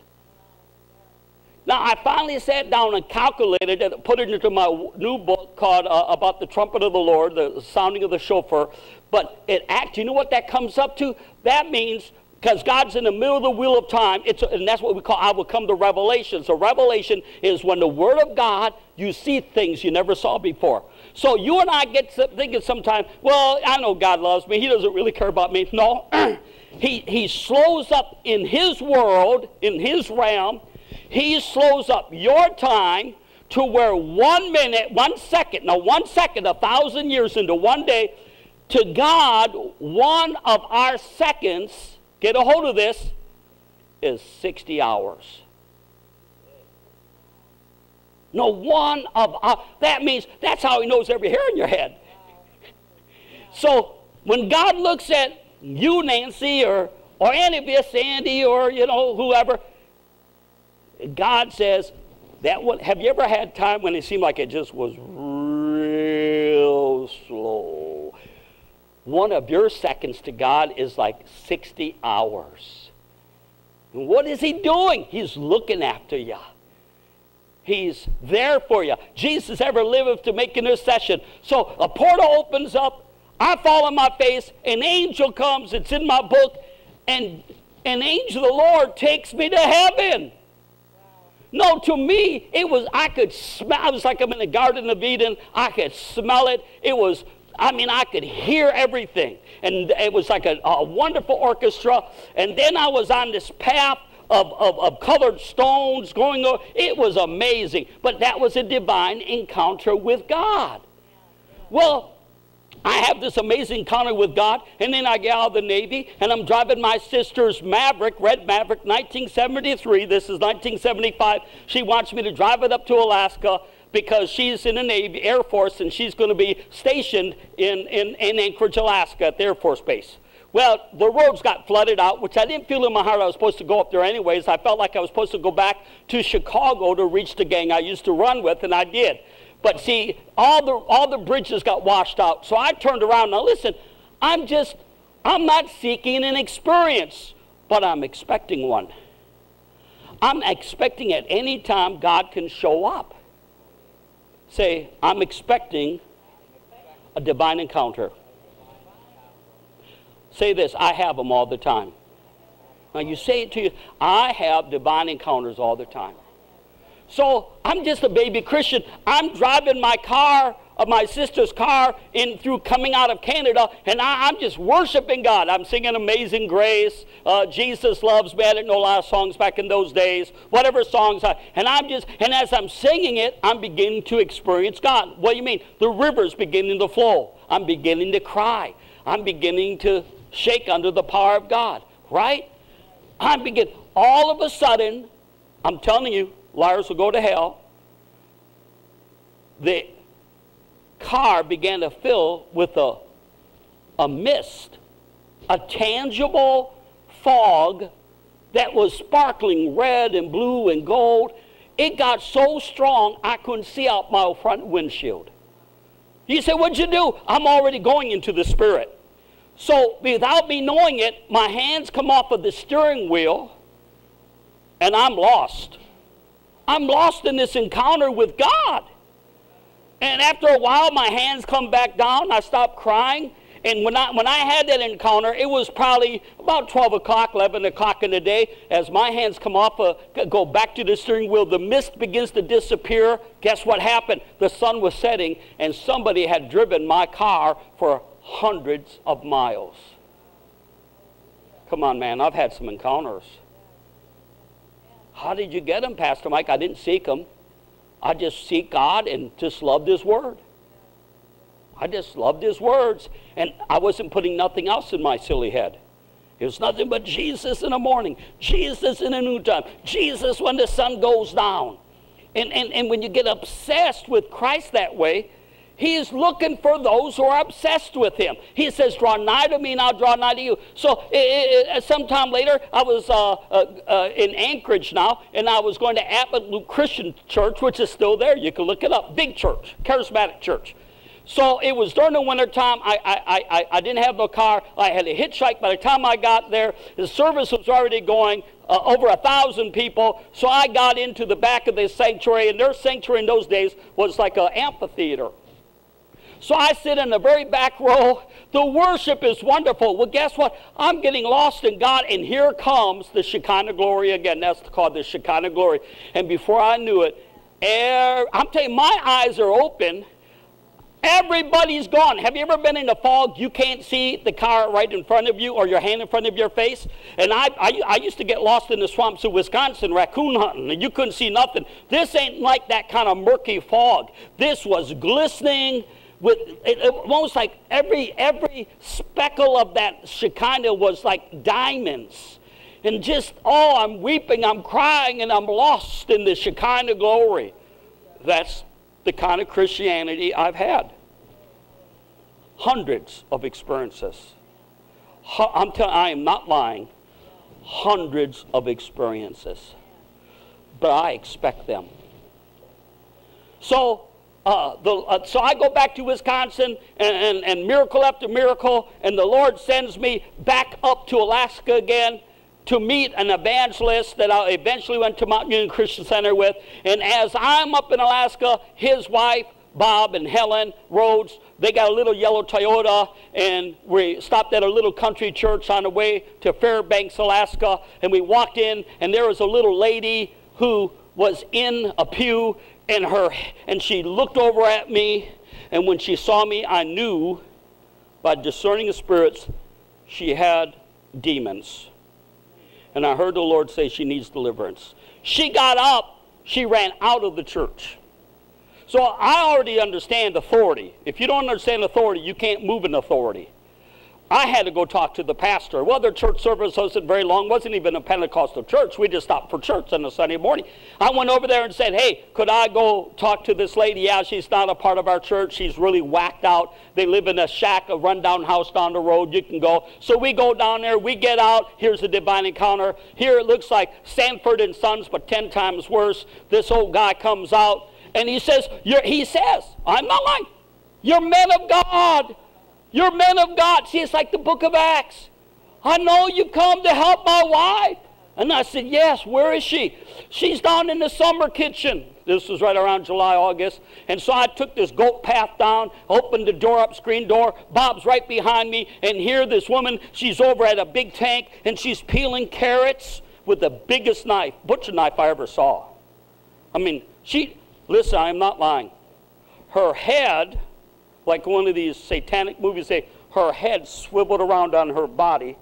Now, I finally sat down and calculated it, put it into my new book called uh, About the Trumpet of the Lord, the sounding of the shofar. But it act, you know what that comes up to? That means because God's in the middle of the wheel of time, it's, and that's what we call, I will come to revelation. So, revelation is when the Word of God, you see things you never saw before. So, you and I get thinking sometimes, well, I know God loves me. He doesn't really care about me. No, he, he slows up in His world, in His realm. He slows up your time to where one minute, one second, now one second, a thousand years into one day, To God, one of our seconds, get a hold of this, is 60 hours. No one of our, that means that's how he knows every hair in your head. So when God looks at you, Nancy, or, or any of you, Sandy, or you know, whoever, God says, that one, have you ever had time when it seemed like it just was real slow? One of your seconds to God is like 60 hours. And what is He doing? He's looking after you. He's there for you. Jesus ever liveth to make intercession. So a portal opens up. I fall on my face. An angel comes. It's in my book. And an angel of the Lord takes me to heaven. No, to me, it was, I could smell, I was like I'm in the Garden of Eden. I could smell it. It was, I mean, I could hear everything. And it was like a, a wonderful orchestra. And then I was on this path of, of, of colored stones going over. It was amazing. But that was a divine encounter with God. Well, I have this amazing encounter with God, and then I get out of the Navy, and I'm driving my sister's Maverick, red Maverick, 1973. This is 1975. She wants me to drive it up to Alaska because she's in the Navy, Air Force, and she's going to be stationed in, in, in Anchorage, Alaska at the Air Force Base. Well, the roads got flooded out, which I didn't feel in my heart I was supposed to go up there anyways. I felt like I was supposed to go back to Chicago to reach the gang I used to run with, and I did. But see, all the, all the bridges got washed out. So I turned around. Now listen, I'm just, I'm not seeking an experience, but I'm expecting one. I'm expecting at any time God can show up. Say, I'm expecting a divine encounter. Say this, I have them all the time. Now you say it to you, I have divine encounters all the time. So I'm just a baby Christian. I'm driving my car, of my sister's car, in through coming out of Canada, and I, am just worshiping God. I'm singing Amazing Grace, uh, Jesus Loves Me. I didn't know a lot of songs back in those days, whatever songs. I, and I'm just, and as I'm singing it, I'm beginning to experience God. What do you mean? The river's beginning to flow. I'm beginning to cry. I'm beginning to shake under the power of God, right? I'm beginning. All of a sudden, I'm telling you, liars will go to hell. The car began to fill with a, a mist, a tangible fog that was sparkling red and blue and gold. It got so strong I couldn't see out my front windshield. You say, What'd you do? I'm already going into the Spirit. So, without me knowing it, my hands come off of the steering wheel and I'm lost. I'm lost in this encounter with God. And after a while, my hands come back down. I stop crying. And when I, when I had that encounter, it was probably about 12 o'clock, 11 o'clock in the day. As my hands come off, uh, go back to the steering wheel, the mist begins to disappear. Guess what happened? The sun was setting, and somebody had driven my car for hundreds of miles. Come on, man, I've had some encounters. How did you get them, Pastor Mike? I didn't seek them. I just seek God and just loved His Word. I just loved His words. And I wasn't putting nothing else in my silly head. It was nothing but Jesus in the morning, Jesus in the noontime, Jesus when the sun goes down. And, and, and when you get obsessed with Christ that way, he is looking for those who are obsessed with him. He says, Draw nigh to me, and I'll draw nigh to you. So, it, it, sometime later, I was uh, uh, uh, in Anchorage now, and I was going to Abbott Loop Christian Church, which is still there. You can look it up. Big church, charismatic church. So it was during the wintertime. I, I, I, I didn't have no car. I had a hitchhike. By the time I got there, the service was already going. Uh, over a thousand people. So I got into the back of the sanctuary, and their sanctuary in those days was like an amphitheater. So I sit in the very back row. The worship is wonderful. Well, guess what? I'm getting lost in God, and here comes the Shekinah glory again. That's called the Shekinah glory. And before I knew it, air, I'm telling you, my eyes are open. Everybody's gone. Have you ever been in a fog? You can't see the car right in front of you or your hand in front of your face. And I, I, I used to get lost in the swamps of Wisconsin raccoon hunting, and you couldn't see nothing. This ain't like that kind of murky fog. This was glistening with it, it, almost like every every speckle of that Shekinah was like diamonds. And just, oh, I'm weeping, I'm crying, and I'm lost in the Shekinah glory. That's the kind of Christianity I've had. Hundreds of experiences. I'm telling I am not lying. Hundreds of experiences. But I expect them. So uh, the, uh, so I go back to Wisconsin and, and, and, miracle after miracle, and the Lord sends me back up to Alaska again to meet an evangelist that I eventually went to Mount Union Christian Center with. And as I'm up in Alaska, his wife, Bob and Helen Rhodes, they got a little yellow Toyota, and we stopped at a little country church on the way to Fairbanks, Alaska. And we walked in, and there was a little lady who was in a pew and her and she looked over at me and when she saw me i knew by discerning the spirits she had demons. And i heard the lord say she needs deliverance. She got up. She ran out of the church. So i already understand authority. If you don't understand authority you can't move in authority I had to go talk to the pastor. Well, their church service wasn't very long, wasn't even a Pentecostal church. We just stopped for church on a Sunday morning. I went over there and said, Hey, could I go talk to this lady? Yeah, she's not a part of our church. She's really whacked out. They live in a shack, a rundown house down the road. You can go. So we go down there, we get out. Here's the divine encounter. Here it looks like Sanford and Sons, but 10 times worse. This old guy comes out and he says, He says, I'm not lying. You're men of God. You're men of God. See, it's like the book of Acts. I know you come to help my wife. And I said, Yes, where is she? She's down in the summer kitchen. This was right around July, August. And so I took this goat path down, opened the door up, screen door. Bob's right behind me. And here, this woman, she's over at a big tank and she's peeling carrots with the biggest knife, butcher knife I ever saw. I mean, she, listen, I'm not lying. Her head like one of these satanic movies, say her head swiveled around on her body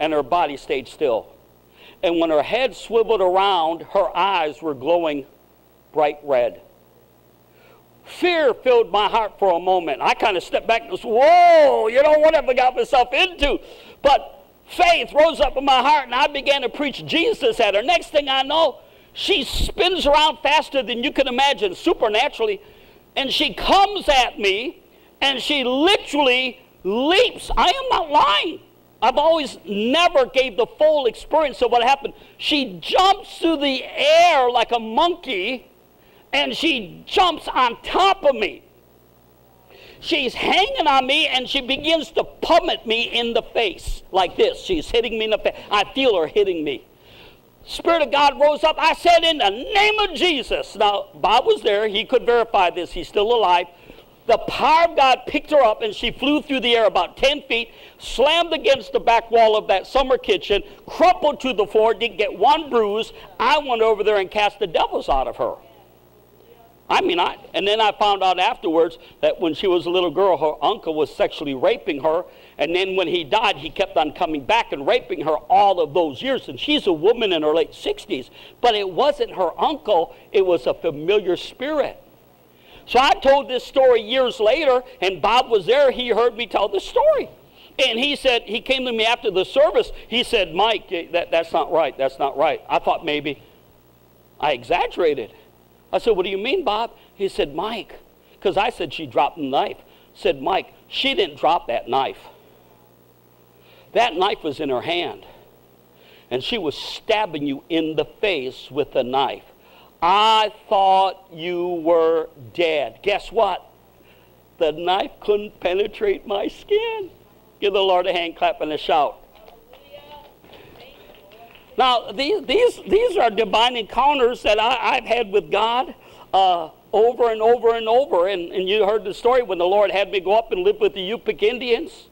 and her body stayed still. And when her head swiveled around, her eyes were glowing bright red. Fear filled my heart for a moment. I kind of stepped back and was, Whoa, you know what have I got myself into? But faith rose up in my heart and I began to preach Jesus at her. Next thing I know, she spins around faster than you can imagine, supernaturally, and she comes at me and she literally leaps. I am not lying. I've always never gave the full experience of what happened. She jumps through the air like a monkey, and she jumps on top of me. She's hanging on me, and she begins to pummel me in the face like this. She's hitting me in the face. I feel her hitting me. Spirit of God rose up. I said, In the name of Jesus. Now, Bob was there. He could verify this. He's still alive. The power of God picked her up and she flew through the air about 10 feet, slammed against the back wall of that summer kitchen, crumpled to the floor, didn't get one bruise. I went over there and cast the devils out of her. I mean, I, and then I found out afterwards that when she was a little girl, her uncle was sexually raping her. And then when he died, he kept on coming back and raping her all of those years. And she's a woman in her late 60s. But it wasn't her uncle, it was a familiar spirit. So I told this story years later, and Bob was there. He heard me tell the story. And he said, he came to me after the service. He said, Mike, eh, that, that's not right. That's not right. I thought maybe I exaggerated. I said, what do you mean, Bob? He said, Mike, because I said she dropped the knife. Said, Mike, she didn't drop that knife. That knife was in her hand. And she was stabbing you in the face with the knife. I thought you were dead. Guess what? The knife couldn't penetrate my skin. Give the Lord a hand clap and a shout. Now, these, these, these are divine encounters that I, have had with God uh, over and over and over. And, and you heard the story when the Lord had me go up and live with the Yupik Indians.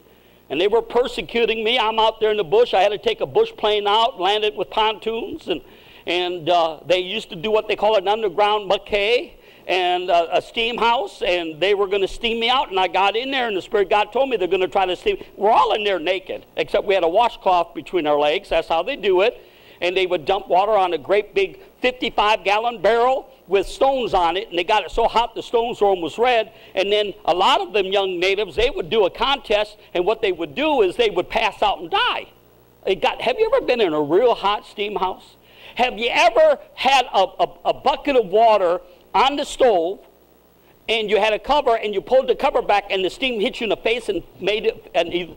And they were persecuting me. I'm out there in the bush. I had to take a bush plane out, land it with pontoons, and and uh, they used to do what they call an underground maquet and uh, a steam house, and they were going to steam me out. And I got in there, and the Spirit God told me they're going to try to steam. We're all in there naked, except we had a washcloth between our legs. That's how they do it. And they would dump water on a great big 55 gallon barrel, with stones on it, and they got it so hot the stones were almost red. And then a lot of them young natives, they would do a contest, and what they would do is they would pass out and die. It got, have you ever been in a real hot steam house? Have you ever had a, a, a bucket of water on the stove, and you had a cover, and you pulled the cover back, and the steam hit you in the face and made it, and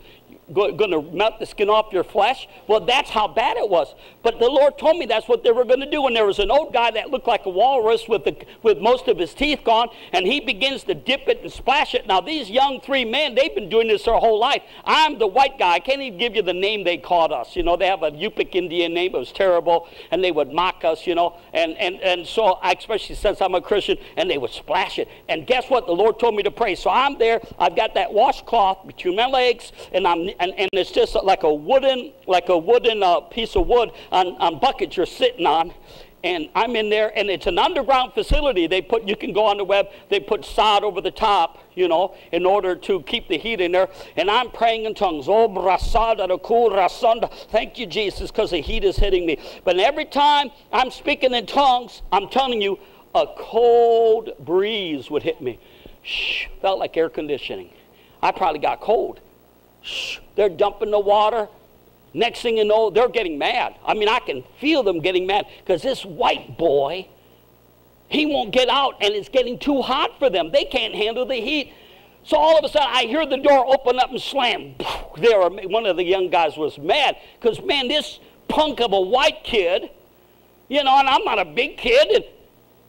going to melt the skin off your flesh. Well, that's how bad it was. But the Lord told me that's what they were going to do. And there was an old guy that looked like a walrus with, the, with most of his teeth gone, and he begins to dip it and splash it. Now, these young three men, they've been doing this their whole life. I'm the white guy. I can't even give you the name they called us. You know, they have a Yupik Indian name. It was terrible. And they would mock us, you know. And, and, and so, I, especially since I'm a Christian, and they would splash it. And guess what? The Lord told me to pray. So I'm there. I've got that washcloth between my legs, and I'm and, and it's just like a wooden, like a wooden uh, piece of wood on, on bucket you're sitting on. And I'm in there, and it's an underground facility. They put, you can go on the web, they put sod over the top, you know, in order to keep the heat in there. And I'm praying in tongues. Oh, thank you, Jesus, because the heat is hitting me. But every time I'm speaking in tongues, I'm telling you, a cold breeze would hit me. Shh, felt like air conditioning. I probably got cold. They're dumping the water. Next thing you know, they're getting mad. I mean, I can feel them getting mad because this white boy, he won't get out and it's getting too hot for them. They can't handle the heat. So all of a sudden, I hear the door open up and slam. There, one of the young guys was mad because, man, this punk of a white kid, you know, and I'm not a big kid, and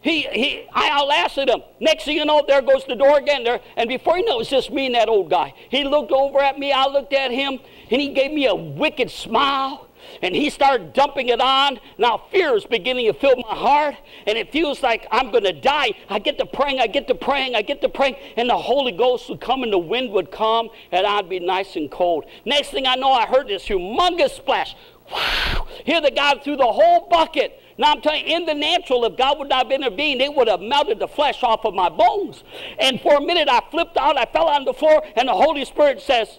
he, he, I outlasted him. Next thing you know, there goes the door again. There, and before you know it, just me and that old guy. He looked over at me, I looked at him, and he gave me a wicked smile. And he started dumping it on. Now fear is beginning to fill my heart, and it feels like I'm going to die. I get to praying, I get to praying, I get to praying, and the Holy Ghost would come, and the wind would come, and I'd be nice and cold. Next thing I know, I heard this humongous splash. Wow. Here the guy threw the whole bucket now I'm telling you, in the natural, if God would not have intervened, it would have melted the flesh off of my bones. And for a minute, I flipped out, I fell on the floor, and the Holy Spirit says,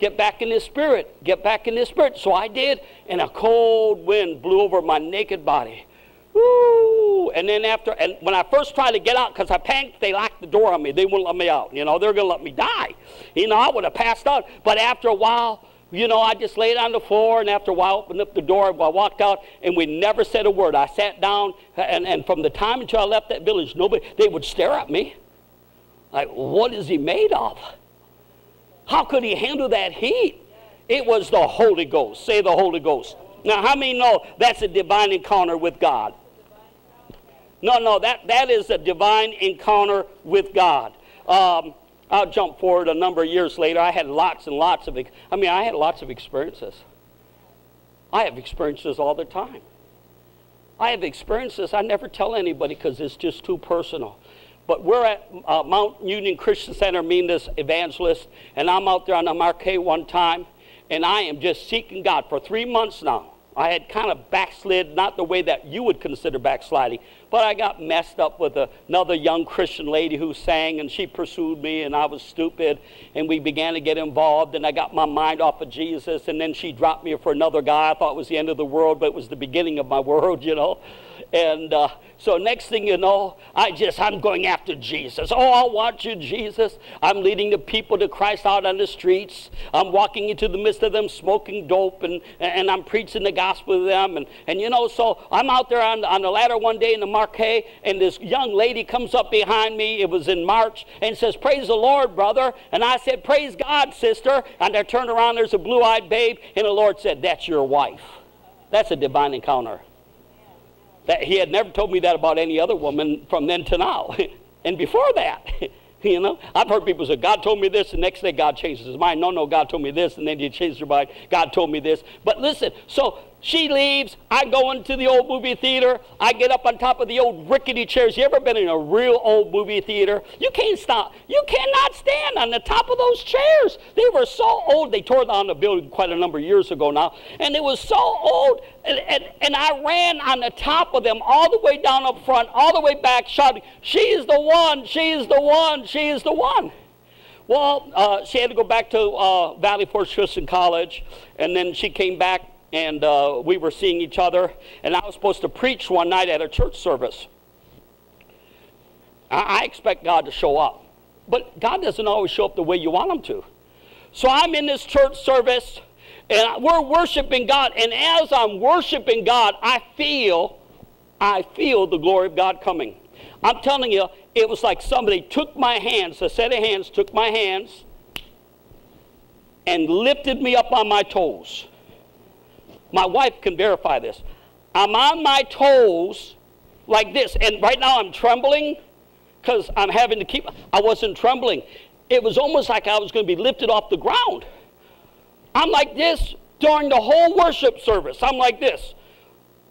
Get back in this spirit. Get back in this spirit. So I did, and a cold wind blew over my naked body. Woo! And then after, and when I first tried to get out, because I panicked, they locked the door on me. They wouldn't let me out. You know, they're going to let me die. You know, I would have passed out. But after a while, you know, I just laid on the floor, and after a while, opened up the door. I walked out, and we never said a word. I sat down, and, and from the time until I left that village, nobody, they would stare at me. Like, what is he made of? How could he handle that heat? It was the Holy Ghost. Say the Holy Ghost. Now, how many know that's a divine encounter with God? No, no, that, that is a divine encounter with God. Um, I'll jump forward a number of years later. I had lots and lots of, I mean, I had lots of experiences. I have experiences all the time. I have experiences I never tell anybody because it's just too personal. But we're at uh, Mount Union Christian Center, me this evangelist, and I'm out there on the marquee one time, and I am just seeking God for three months now. I had kind of backslid, not the way that you would consider backsliding, but I got messed up with another young Christian lady who sang, and she pursued me, and I was stupid. And we began to get involved, and I got my mind off of Jesus. And then she dropped me for another guy. I thought was the end of the world, but it was the beginning of my world, you know. And uh, so next thing you know, I just, I'm going after Jesus. Oh, I want you, Jesus. I'm leading the people to Christ out on the streets. I'm walking into the midst of them smoking dope and, and I'm preaching the gospel to them. And, and you know, so I'm out there on, on the ladder one day in the marquee and this young lady comes up behind me. It was in March and says, praise the Lord, brother. And I said, praise God, sister. And I turned around, there's a blue-eyed babe. And the Lord said, that's your wife. That's a divine encounter. That he had never told me that about any other woman from then to now. and before that, you know, I've heard people say, God told me this, the next day God changes his mind. No, no, God told me this, and then he changed his mind. God told me this. But listen, so she leaves. I go into the old movie theater. I get up on top of the old rickety chairs. You ever been in a real old movie theater? You can't stop. You cannot stand on the top of those chairs. They were so old. They tore down the building quite a number of years ago now. And it was so old. And, and, and I ran on the top of them all the way down up front, all the way back, shouting, She is the one. She is the one. She is the one. Well, uh, she had to go back to uh, Valley Forge Christian College, and then she came back and uh, we were seeing each other. And I was supposed to preach one night at a church service. I, I expect God to show up. But God doesn't always show up the way you want him to. So I'm in this church service and we're worshiping God. And as I'm worshiping God, I feel, I feel the glory of God coming. I'm telling you, it was like somebody took my hands, a set of hands took my hands and lifted me up on my toes. My wife can verify this. I'm on my toes like this, and right now I'm trembling because I'm having to keep, I wasn't trembling. It was almost like I was going to be lifted off the ground. I'm like this during the whole worship service. I'm like this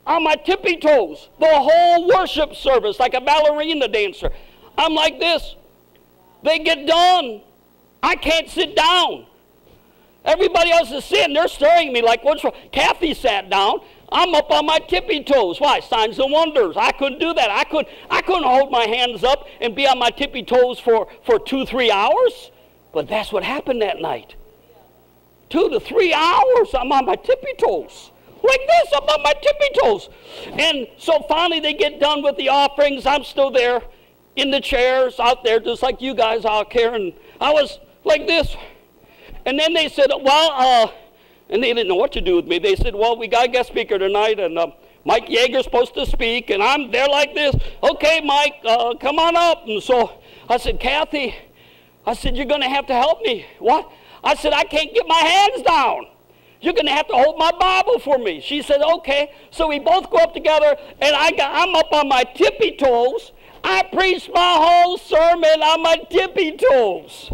on my tippy toes the whole worship service like a ballerina dancer. I'm like this. They get done. I can't sit down. Everybody else is sitting. They're staring at me like, what's wrong? Kathy sat down. I'm up on my tippy toes. Why? Signs and wonders. I couldn't do that. I couldn't, I couldn't hold my hands up and be on my tippy toes for, for two, three hours. But that's what happened that night. Two to three hours, I'm on my tippy toes. Like this, I'm on my tippy toes. And so finally they get done with the offerings. I'm still there in the chairs out there, just like you guys out here. And I was like this. And then they said, well, uh, and they didn't know what to do with me. They said, well, we got a guest speaker tonight, and uh, Mike Yeager's supposed to speak, and I'm there like this. Okay, Mike, uh, come on up. And so I said, Kathy, I said, you're going to have to help me. What? I said, I can't get my hands down. You're going to have to hold my Bible for me. She said, okay. So we both go up together, and I got, I'm up on my tippy toes. I preached my whole sermon on my tippy toes.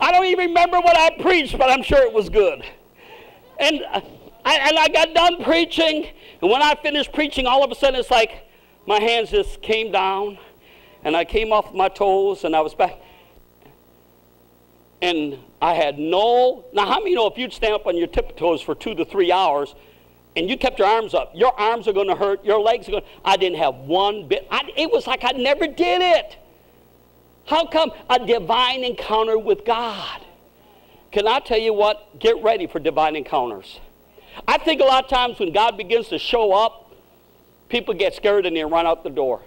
I don't even remember what I preached, but I'm sure it was good. And uh, I, and I got done preaching, and when I finished preaching, all of a sudden it's like my hands just came down, and I came off my toes, and I was back. And I had no. Now, how many know if you'd stand up on your tiptoes for two to three hours, and you kept your arms up, your arms are going to hurt, your legs are going. I didn't have one bit. I, it was like I never did it. How come a divine encounter with God? Can I tell you what? Get ready for divine encounters. I think a lot of times when God begins to show up, people get scared and they run out the door.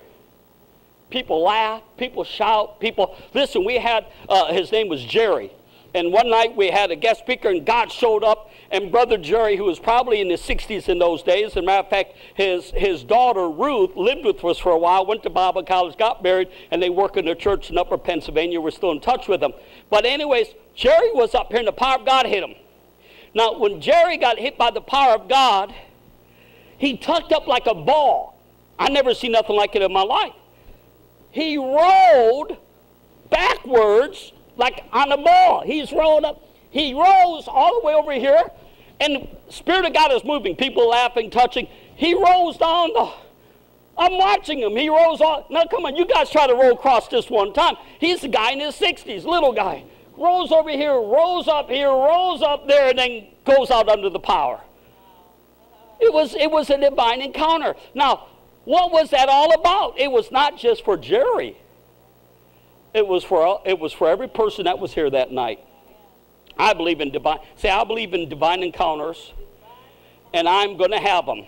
People laugh, people shout, people. Listen, we had, uh, his name was Jerry. And one night we had a guest speaker, and God showed up. And Brother Jerry, who was probably in his 60s in those days, as a matter of fact, his, his daughter Ruth lived with us for a while, went to Bible college, got married, and they work in a church in Upper Pennsylvania. We're still in touch with them. But, anyways, Jerry was up here, and the power of God hit him. Now, when Jerry got hit by the power of God, he tucked up like a ball. I never seen nothing like it in my life. He rolled backwards like on a ball. He's rolled up. He rolls all the way over here, and Spirit of God is moving. People laughing, touching. He rolls down the. I'm watching him. He rolls on. Now, come on, you guys try to roll across this one time. He's a guy in his 60s, little guy. Rolls over here, rolls up here, rolls up there, and then goes out under the power. It was, it was a divine encounter. Now, what was that all about? It was not just for Jerry. It was for, it was for every person that was here that night. I believe in divine, say, I believe in divine encounters, and I'm going to have them.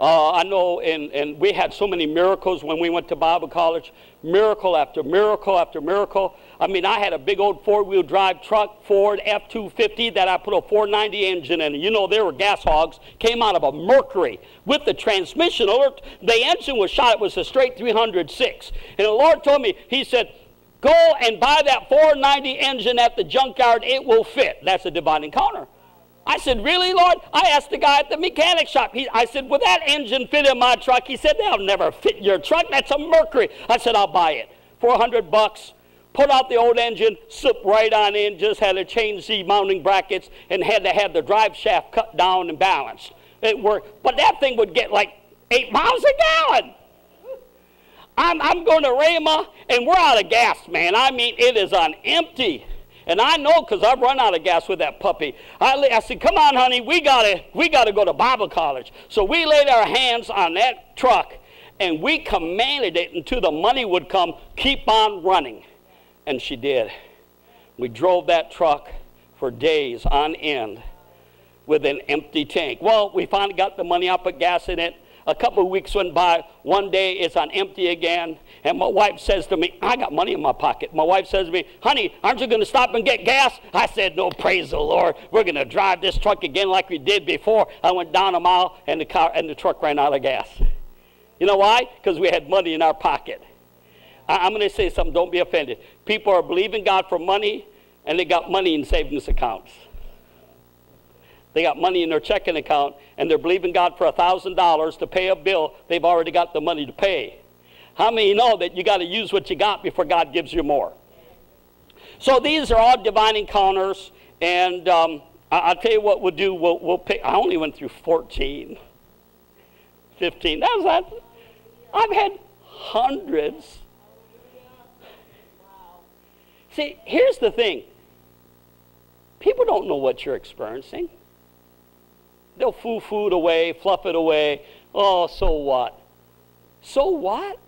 Uh, I know, and, and we had so many miracles when we went to Bible college miracle after miracle after miracle. I mean, I had a big old four wheel drive truck, Ford F 250, that I put a 490 engine in. You know, they were gas hogs, came out of a Mercury with the transmission. Alert, the engine was shot, it was a straight 306. And the Lord told me, He said, Go and buy that 490 engine at the junkyard, it will fit. That's a divine encounter. I said, Really, Lord? I asked the guy at the mechanic shop. He, I said, Will that engine fit in my truck? He said, They'll never fit your truck. That's a Mercury. I said, I'll buy it. 400 bucks. Put out the old engine, slip right on in, just had to change the mounting brackets and had to have the drive shaft cut down and balanced. It worked. But that thing would get like eight miles a gallon. I'm, I'm going to Rhema, and we're out of gas, man. I mean, it is on empty. And I know because I've run out of gas with that puppy. I, I said, come on, honey, we got to we gotta go to Bible college. So we laid our hands on that truck and we commanded it until the money would come, keep on running. And she did. We drove that truck for days on end with an empty tank. Well, we finally got the money, I put gas in it. A couple of weeks went by. One day it's on empty again. And my wife says to me, I got money in my pocket. My wife says to me, honey, aren't you going to stop and get gas? I said, no, praise the Lord. We're going to drive this truck again like we did before. I went down a mile and the, car, and the truck ran out of gas. You know why? Because we had money in our pocket. I, I'm going to say something, don't be offended. People are believing God for money and they got money in savings accounts. They got money in their checking account and they're believing God for a $1,000 to pay a bill. They've already got the money to pay. How many know that you got to use what you got before God gives you more? So these are all divine encounters. And um, I, will tell you what we'll do. We'll, we'll pick. I only went through 14, 15. That was that. I've had hundreds. See, here's the thing people don't know what you're experiencing. They'll foo foo it away, fluff it away. Oh, so what? So what?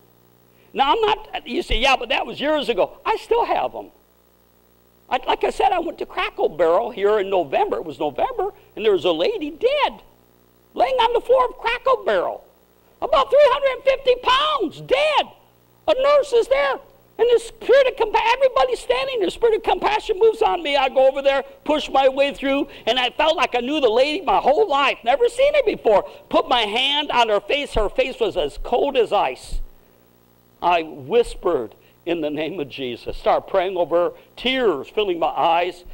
Now, I'm not, you say, yeah, but that was years ago. I still have them. I, like I said, I went to Cracker Barrel here in November. It was November, and there was a lady dead, laying on the floor of Cracker Barrel, about 350 pounds, dead. A nurse is there. And the spirit of compassion, everybody's standing. The spirit of compassion moves on me. I go over there, push my way through, and I felt like I knew the lady my whole life. Never seen her before. Put my hand on her face. Her face was as cold as ice. I whispered in the name of Jesus. Start praying over her, tears filling my eyes.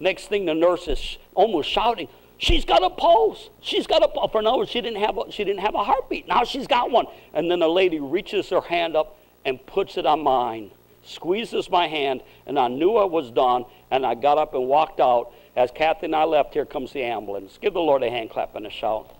Next thing, the nurse is almost shouting, She's got a pulse. She's got a pulse. For no, she didn't have a, she didn't have a heartbeat. Now she's got one. And then the lady reaches her hand up and puts it on mine, squeezes my hand, and I knew I was done, and I got up and walked out. As Kathy and I left, here comes the ambulance. Give the Lord a hand clap and a shout.